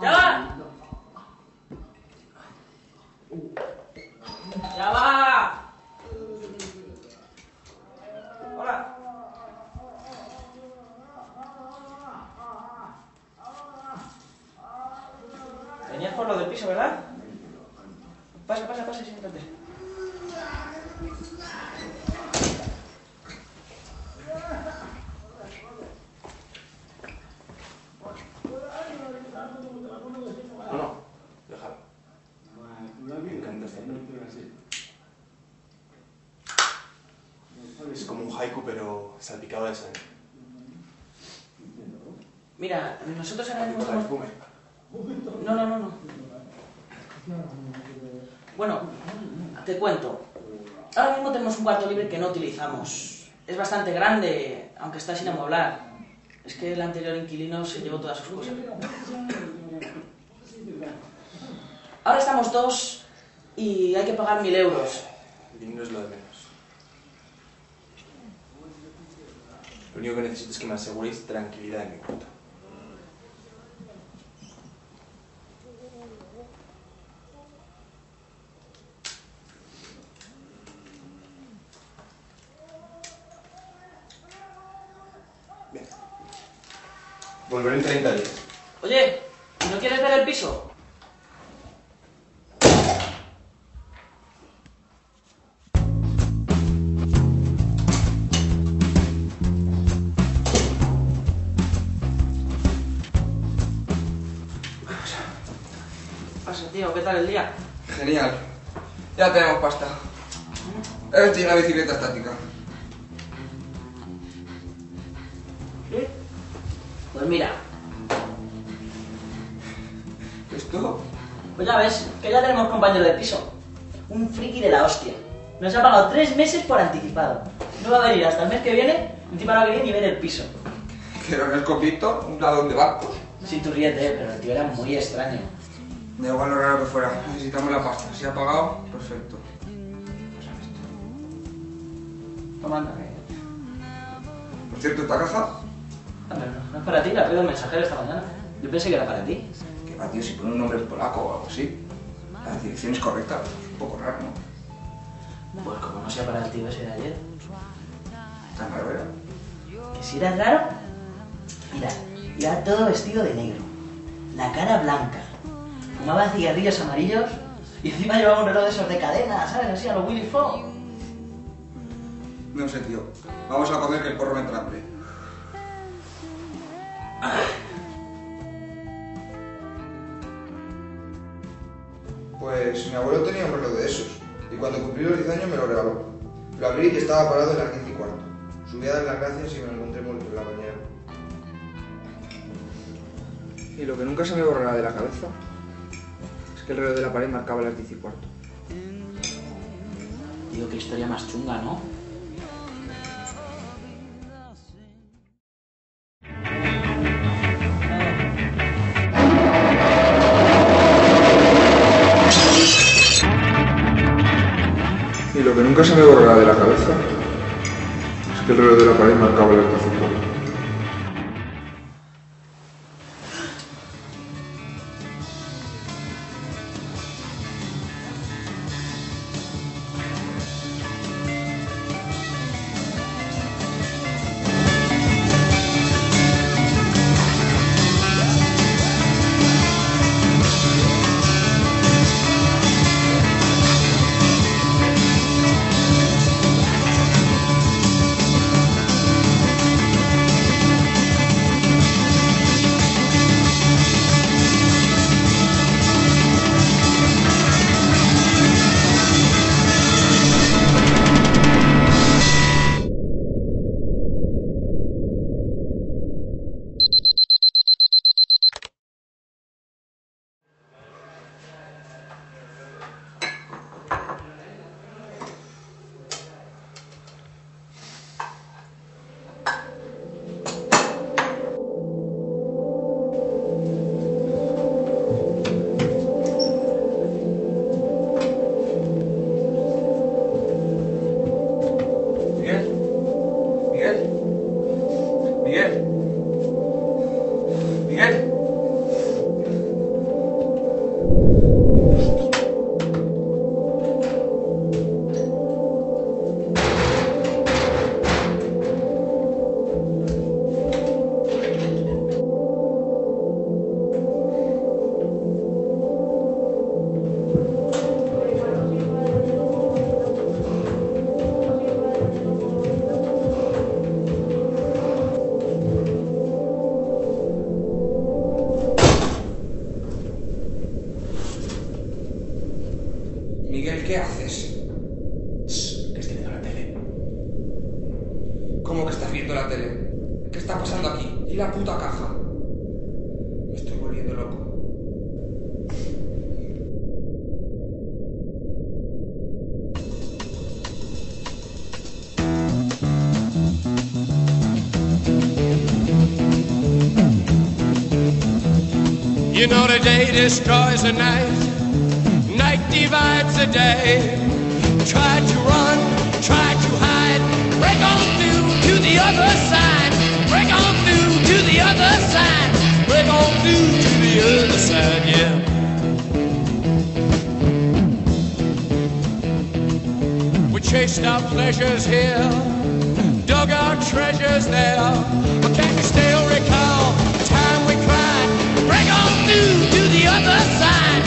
¡Ya va! ¡Ya va! ¡Hola! Venías por lo del piso, ¿verdad? Pasa, pasa, pasa y siéntate. Haiku, pero salpicado de sangre. Mira, nosotros ahora mismo estamos... No, no, no, no. Bueno, te cuento. Ahora mismo tenemos un cuarto libre que no utilizamos. Es bastante grande, aunque está sin amueblar. Es que el anterior inquilino se llevó todas sus cosas. Ahora estamos dos y hay que pagar mil euros. El dinero es lo de menos. Lo único que necesito es que me aseguréis tranquilidad en mi cuarto. Bien. Volveré en 30 días. Oye, ¿no quieres ver el piso? Tío? ¿Qué tal el día? Genial. Ya tenemos pasta. Esta es una bicicleta estática. Pues mira, ¿Esto? pues ya ves, que ya tenemos compañero de piso. Un friki de la hostia. Nos ha pagado tres meses por anticipado. No va a venir hasta el mes que viene, encima no va a venir ni ver el piso. Que era un escopito, un ladrón de barcos. Sí, tú ríete, pero el tío era muy extraño. Da igual lo raro que fuera. Necesitamos la pasta. Si ha pagado, perfecto. Toma, anda, que- Por cierto, esta caja, anda, no, no es para ti, la pedido un mensajero esta mañana. Yo pensé que era para ti. que va, tío, si pone un nombre polaco o algo así. La dirección es correcta. Es un poco raro, ¿no? Pues como no sea para el tío ese de ayer. Tan raro era. Que si era raro, mira, iba todo vestido de negro, la cara blanca, fumaba cigarrillos amarillos y encima llevaba un reloj de esos de cadena, ¿sabes? Así a los Willy Fogg. No sé, tío. Vamos a comer que el porro me entra hambre. Pues mi abuelo tenía un reloj de esos. Y cuando cumplí los 10 años me lo regaló. Lo abrí y estaba parado en las 15 y cuarto. Subí a dar las gracias y me lo encontré muerto en la bañera. Y lo que nunca se me borrará de la cabeza que el reloj de la pared marcaba las 10 y cuarto. Digo, qué historia más chunga, ¿no? Y lo que nunca se me borrará de la cabeza es que el reloj de la pared marcaba las 10 y cuarto. Estás viendo la tele? ¿Qué está pasando aquí? ¿Y la puta caja? Me estoy volviendo loco. You know the day destroys the night, night divides the day. Try to run, other side, break on through to the other side, break on through to the other side, yeah. We chased our pleasures here, dug our treasures there, but can you still recall the time we cried? Break on through to the other side.